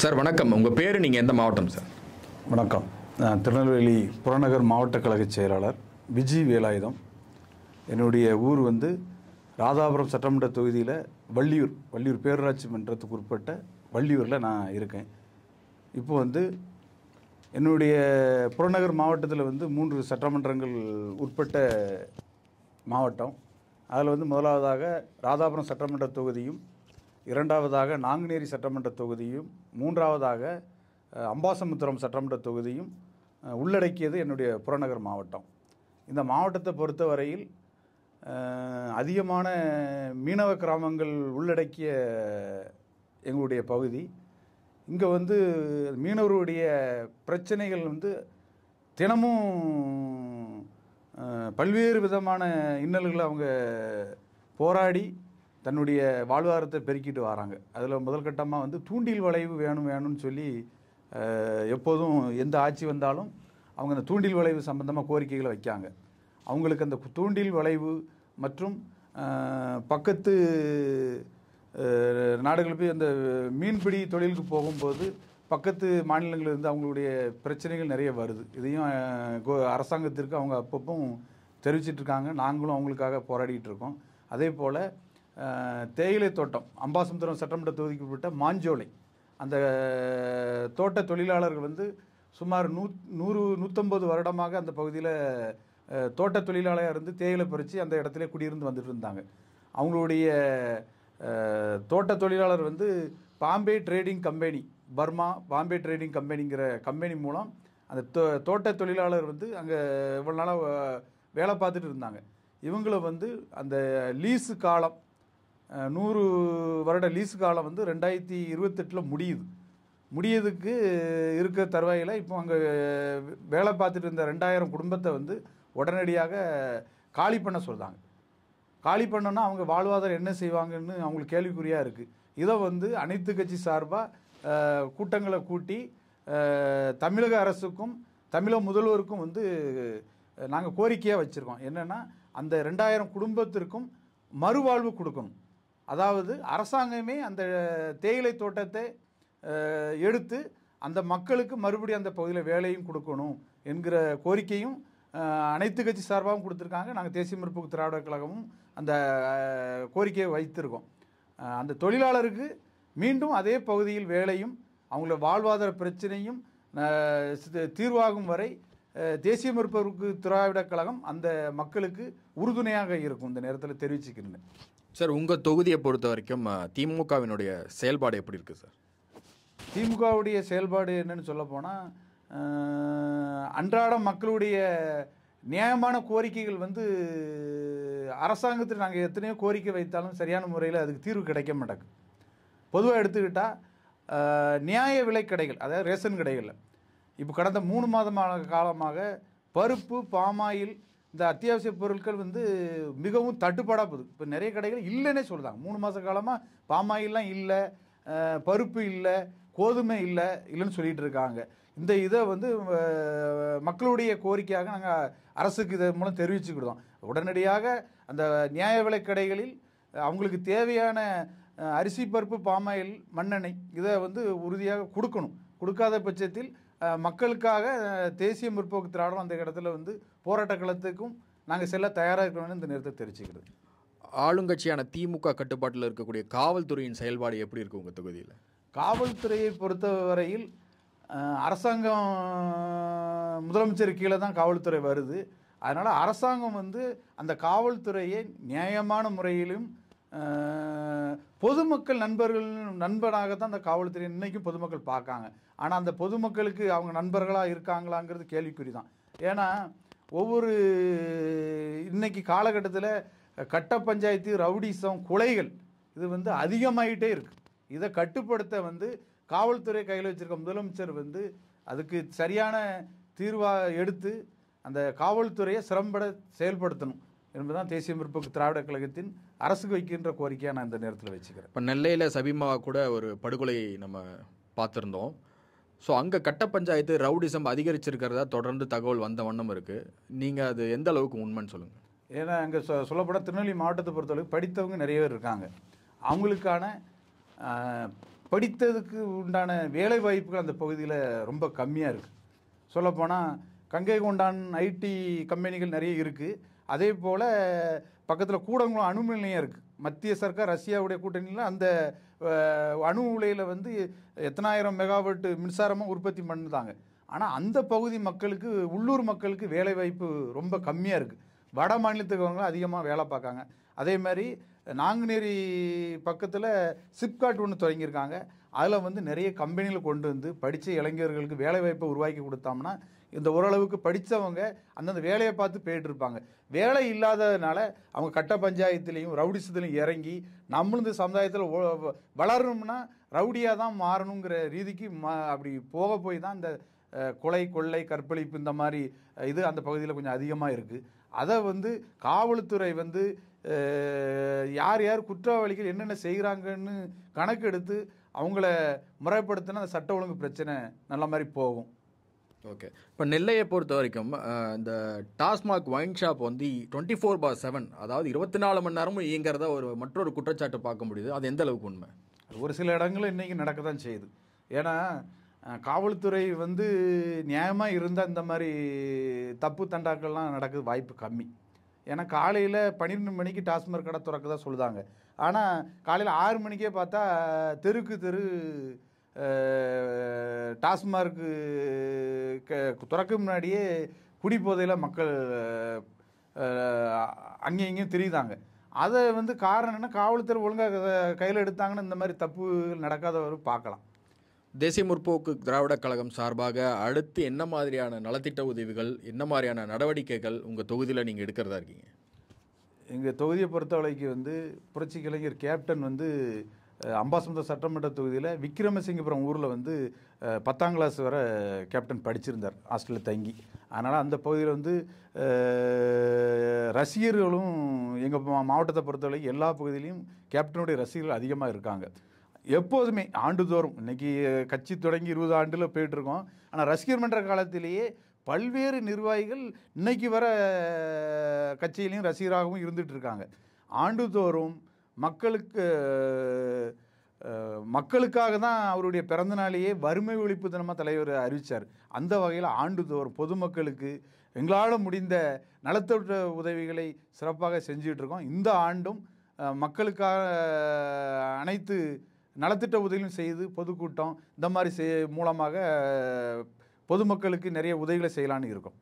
Sir வணக்கம். உங்கள் பேர் நீங்கள் எந்த மாவட்டம் சார்? வணக்கம். நான் திருநெல்வேலி புறநகர் மாவட்ட கழக செயலாளர் விஜி வேலாயுதம். என்னுடைய ஊர் வந்து ராதாபுரம் சட்டமன்ற தொகுதியில் வள்ளியூர் வள்ளியூர் பேரூராட்சி மன்றத்துக்கு உட்பட்ட வள்ளியூரில் நான் இருக்கேன். இப்போ வந்து என்னுடைய புறநகர் மாவட்டத்தில் வந்து மூன்று சட்டமன்றங்கள் உட்பட்ட மாவட்டம். அதில் வந்து முதலாவதாக ராதாபுரம் சட்டமன்ற தொகுதியும் இரண்டாவதாக நாங்குநேரி சட்டமன்ற தொகுதியும் மூன்றாவதாக அம்பாசமுத்திரம் சட்டமன்ற தொகுதியும் உள்ளடக்கியது என்னுடைய புறநகர் மாவட்டம். இந்த மாவட்டத்தை பொறுத்தவரையில் அதிகமான மீனவ கிராமங்கள் உள்ளடக்கிய எங்களுடைய பகுதி. இங்கே வந்து மீனவருடைய பிரச்சனைகள் வந்து தினமும் பல்வேறு விதமான இன்னல்களை அவங்க போராடி தன்னுடைய வாழ்வாதாரத்தை பெருக்கிட்டு வராங்க. அதில் முதல் கட்டமாக வந்து தூண்டில் வளைவு வேணும் வேணும்னு சொல்லி எப்போதும் எந்த ஆட்சி வந்தாலும் அவங்க அந்த தூண்டில் வளைவு சம்பந்தமாக கோரிக்கைகளை வைக்காங்க. அவங்களுக்கு அந்த தூண்டில் வளைவு மற்றும் பக்கத்து நாடுகள் போய் அந்த மீன்பிடி தொழிலுக்கு போகும்போது பக்கத்து மாநிலங்களிலிருந்து அவங்களுடைய பிரச்சனைகள் நிறைய வருது. இதையும் கோ- அரசாங்கத்திற்கு அவங்க அப்பப்போ தெரிவிச்சிட்ருக்காங்க நாங்களும் அவங்களுக்காக போராடிட்டு இருக்கோம். அதே போல் தேயிலை தோட்டம் அம்பாசமுத்திரம் சட்டமன்ற தொகுதிக்கு உட்பட்ட மாஞ்சோலை. அந்த தோட்ட தொழிலாளர்கள் வந்து சுமார் நூ நூறு நூற்றம்பது வருடமாக அந்த பகுதியில் தோட்ட தொழிலாளராக இருந்து தேயிலை பறித்து அந்த இடத்துல குடியிருந்து வந்துட்டு இருந்தாங்க. அவங்களுடைய தோட்ட தொழிலாளர் வந்து Bombay trading company Burma Bombay trading கம்பெனிங்கிற company மூலம் அந்த தோ தோட்ட தொழிலாளர் வந்து அங்கே இவ்வளோ நாளாக வேலை பார்த்துட்டு இருந்தாங்க. இவங்கள வந்து அந்த லீஸு காலம் நூறு வருட லீஸு காலம் வந்து ரெண்டாயிரத்தி இருபத்தெட்டில் முடியுது. முடியதுக்கு இருக்க தருவாயில் இப்போ அங்கே வேலை பார்த்துட்டு இருந்த ரெண்டாயிரம் குடும்பத்தை வந்து உடனடியாக காலி பண்ண சொல்கிறாங்க காலி பண்ணோன்னா அவங்க வாழ்வாதாரம் என்ன செய்வாங்கன்னு அவங்களுக்கு கேள்விக்குறியாக இருக்குது இதை வந்து அனைத்து கட்சி சார்பாக கூட்டங்களை கூட்டி தமிழக அரசுக்கும் தமிழக முதல்வருக்கும் வந்து நாங்கள் கோரிக்கையாக வச்சுருக்கோம். என்னென்னா அந்த ரெண்டாயிரம் குடும்பத்திற்கும் மறுவாழ்வு கொடுக்கணும். அதாவது அரசாங்கமே அந்த தேயிலை தோட்டத்தை எடுத்து அந்த மக்களுக்கு மறுபடியும் அந்த பகுதியில் வேலையும் கொடுக்கணும் என்கிற கோரிக்கையும் அனைத்து கட்சி சார்பாகவும் கொடுத்துருக்காங்க. நாங்கள் தேசிய முற்போக்கு திராவிடர் கழகமும் அந்த கோரிக்கையை வைத்திருக்கோம். அந்த தொழிலாளருக்கு மீண்டும் அதே பகுதியில் வேலையும் அவங்கள வாழ்வாதார பிரச்சனையும் தீர்வாகும் வரை தேசிய முற்போக்கு திராவிடக் கழகம் அந்த மக்களுக்கு உறுதுணையாக இருக்கும். இந்த நேரத்தில் தெரிவிச்சுக்கிறேன். சார் உங்கள் தொகுதியை பொறுத்த வரைக்கும் திமுகவினுடைய செயல்பாடு எப்படி இருக்குது சார்? திமுகவுடைய செயல்பாடு என்னன்னு சொல்ல போனால் அன்றாட மக்களுடைய நியாயமான கோரிக்கைகள் வந்து அரசாங்கத்தில் நாங்கள் எத்தனையோ கோரிக்கை வைத்தாலும் சரியான முறையில் அதுக்கு தீர்வு கிடைக்க மாட்டேங்குது. பொதுவாக எடுத்துக்கிட்டால் நியாய விலை கடைகள் அதாவது ரேஷன் கடைகளில். இப்போ கடந்த மூணு மாதமான காலமாக பருப்பு பாமாயில் இந்த அத்தியாவசிய பொருட்கள் வந்து மிகவும் தட்டுப்பாடாக போகுது. இப்போ நிறைய கடைகள் இல்லைன்னே சொல்கிறாங்க மூணு மாத காலமாக பாமாயிலாம் இல்லை பருப்பு இல்லை கோதுமை இல்லை இல்லைன்னு சொல்லிட்டு இருக்காங்க. இந்த இதை வந்து மக்களுடைய கோரிக்கையாக நாங்கள் அரசுக்கு இதன் மூலம் தெரிவிச்சுக்கிடுதோம் உடனடியாக அந்த நியாய விலை கடைகளில் அவங்களுக்கு தேவையான அரிசி பருப்பு பாமாயில் மண்ணெண்ணெய் இதை வந்து உறுதியாக கொடுக்கணும். கொடுக்காத பட்சத்தில் மக்களுக்காக தேசிய முற்போக்கு திராவிடம் அந்த இடத்துல வந்து போராட்ட களத்துக்கும் நாங்கள் செல்ல தயாராக இருக்கணும்னு இந்த நேரத்தை தெரிவிச்சுக்கிறது. ஆளுங்கட்சியான திமுக கட்டுப்பாட்டில் இருக்கக்கூடிய காவல்துறையின் செயல்பாடு எப்படி இருக்குது உங்கள் தொகுதியில்? காவல்துறையை பொறுத்தவரையில் அரசாங்கம் முதலமைச்சர் கீழே தான் காவல்துறை வருது. அதனால் அரசாங்கம் வந்து அந்த காவல்துறையை நியாயமான முறையிலும் பொதுமக்கள் நண்பர்கள் நண்பனாக தான் அந்த காவல்துறை இன்றைக்கும் பொதுமக்கள் பார்க்காங்க. ஆனால் அந்த பொதுமக்களுக்கு அவங்க நண்பர்களாக இருக்காங்களாங்கிறது கேள்விக்குறி தான் ஏன்னா ஒவ்வொரு இன்னைக்கு காலகட்டத்தில் கட்ட பஞ்சாயத்து ரவுடிசம் கொலைகள் இது வந்து அதிகமாகிட்டே இருக்குது இதை கட்டுப்படுத்த வந்து காவல்துறை கையில் வச்சுருக்க முதலமைச்சர் வந்து அதுக்கு சரியான தீர்வாக எடுத்து அந்த காவல்துறையை சிரம்பட செயல்படுத்தணும். என்பதுதான் தேசிய முற்போக்கு திராவிட கழகத்தின் அரசுக்கு வைக்கின்ற கோரிக்கையை நான் இந்த நேரத்தில் வச்சுக்கிறேன். இப்போ நெல்லையில் சபிமாவா கூட ஒரு படுகொலை நம்ம பார்த்துருந்தோம். ஸோ அங்கே கட்ட பஞ்சாயத்து ரவுடிசம் அதிகரிச்சிருக்கிறதா தொடர்ந்து தகவல் வந்த வண்ணம் இருக்குது நீங்கள் அது எந்த அளவுக்கு உண்மைன்னு சொல்லுங்கள் ஏன்னா அங்கே சொ சொல்லப்போனால் திருநெல்வேலி மாவட்டத்தை பொறுத்தளவுக்கு படித்தவங்க நிறைய பேர் இருக்காங்க. அவங்களுக்கான படித்ததுக்கு உண்டான வேலை வாய்ப்புகள் அந்த பகுதியில் ரொம்ப கம்மியாக இருக்குது சொல்லப்போனால் கங்கை கொண்டான் ஐடி கம்பெனிகள் நிறைய இருக்குது அதே போல் பக்கத்தில் கூடங்குளம் அணு நிலையம் இருக்குது மத்திய சர்க்கார் ரஷ்யாவுடைய கூட்டணியில் அந்த அணு உலையில் வந்து எத்தனாயிரம் மெகாவாட் மின்சாரமும் உற்பத்தி பண்ணுதாங்க. ஆனால் அந்த பகுதி மக்களுக்கு உள்ளூர் மக்களுக்கு வேலை வாய்ப்பு ரொம்ப கம்மியாக இருக்குது வட மாநிலத்துக்கு அதிகமாக வேலை பார்க்காங்க. அதே மாதிரி நாங்குநேரி பக்கத்தில் சிப்காட் ஒன்று தொடங்கியிருக்காங்க. அதில் வந்து நிறைய கம்பெனிகள் கொண்டு வந்து படித்த இளைஞர்களுக்கு வேலைவாய்ப்பை உருவாக்கி கொடுத்தோம்னா இந்த ஓரளவுக்கு படித்தவங்க அந்தந்த வேலையை பார்த்து போயிட்டு இருப்பாங்க வேலை இல்லாததுனால அவங்க கட்ட பஞ்சாயத்துலேயும் ரவுடிசத்துலையும் இறங்கி நம்மளும் இந்த சமுதாயத்தில் வளரணும்னா ரவுடியாக தான் மாறணுங்கிற ரீதிக்கு ம அப்படி போக போய் தான் இந்த கொலை கொள்ளை கற்பழிப்பு இந்த மாதிரி இது அந்த பகுதியில் கொஞ்சம் அதிகமாக இருக்குது அதை வந்து காவல்துறை வந்து யார் யார் குற்றவாளிகள் என்னென்ன செய்கிறாங்கன்னு கணக்கெடுத்து அவங்கள முறைப்படுத்தினா அந்த சட்ட ஒழுங்கு பிரச்சனை நல்ல மாதிரி போகும். ஓகே. இப்போ நெல்லையை பொறுத்த வரைக்கும் இந்த டாஸ்மாக் ஒயின் ஷாப் வந்து டுவெண்ட்டி ஃபோர் பார் செவன் அதாவது இருபத்தி நாலு மணி நேரமும் இயங்குறதா ஒரு மற்றொரு குற்றச்சாட்டு பார்க்க முடியுது. அது எந்த அளவுக்கு உண்மை? ஒரு சில இடங்களில் இன்றைக்கி நடக்க தான் செய்யுது. ஏன்னா காவல்துறை வந்து நியாயமாக இருந்தால் இந்த மாதிரி தப்பு தண்டாக்கள்லாம் நடக்குது வாய்ப்பு கம்மி. ஏன்னா காலையில் பன்னிரெண்டு மணிக்கு டாஸ்மாக் கடை திறக்க தான் சொல்லுதாங்க. ஆனால் காலையில் ஆறு மணிக்கே பார்த்தா தெருக்கு தெரு டாஸ்மார்க்கு திறக்க முன்னாடியே குடிபோதையில் மக்கள் அங்கேயும் இங்கேயும் தெரியுதாங்க. அதை வந்து காரணம் என்ன காவல்துறை ஒழுங்காக கையில் எடுத்தாங்கன்னா இந்த மாதிரி தப்புகள் நடக்காதவரை பார்க்கலாம். தேசிய முற்போக்கு திராவிட கழகம் சார்பாக அடுத்து என்ன மாதிரியான நலத்திட்ட உதவிகள் என்ன மாதிரியான நடவடிக்கைகள் உங்கள் தொகுதியில் நீங்கள் எடுக்கிறதா இருக்கீங்க? எங்கள் தொகுதியை பொறுத்தவரைக்கு வந்து புரட்சி கலைஞர் கேப்டன் வந்து அம்பாசமுத்திர சட்டமன்ற தொகுதியில் விக்ரமசிங்கபுரம் ஊரில் வந்து பத்தாம் கிளாஸ் வரை கேப்டன் படிச்சிருந்தார் ஹாஸ்டலில் தங்கி. அதனால் அந்த பகுதியில் வந்து ரசிகர்களும் எங்கள் மாவட்டத்தை பொறுத்தவரை எல்லா பகுதியிலையும் கேப்டனுடைய ரசிகர்கள் அதிகமாக இருக்காங்க. எப்போதுமே ஆண்டுதோறும் இன்னைக்கு கட்சி தொடங்கி இருபது ஆண்டில் போயிட்டுருக்கோம் ஆனால் ரசிகர் மன்ற காலத்திலேயே பல்வேறு நிர்வாகிகள் இன்னைக்கு வர கட்சியிலையும் ரசிகராகவும் இருந்துகிட்டு இருக்காங்க. ஆண்டுதோறும் மக்களுக்கு மக்களுக்காக தான் அவருடைய பிறந்தநாளையே வறுமை ஒழிப்பு தினமாக தலைவர் அறிவித்தார் அந்த வகையில் ஆண்டுதோறும் பொதுமக்களுக்கு எங்களால் முடிந்த நலத்தோட்ட உதவிகளை சிறப்பாக செஞ்சுக்கிட்டு இருக்கோம் இந்த ஆண்டும் மக்களுக்காக அனைத்து நலத்திட்ட உதவிகளும் செய்து பொதுக்கூட்டம் இந்த மாதிரி செய் மூலமாக பொதுமக்களுக்கு நிறைய உதவிகளை செய்யலான்னு இருக்கோம்.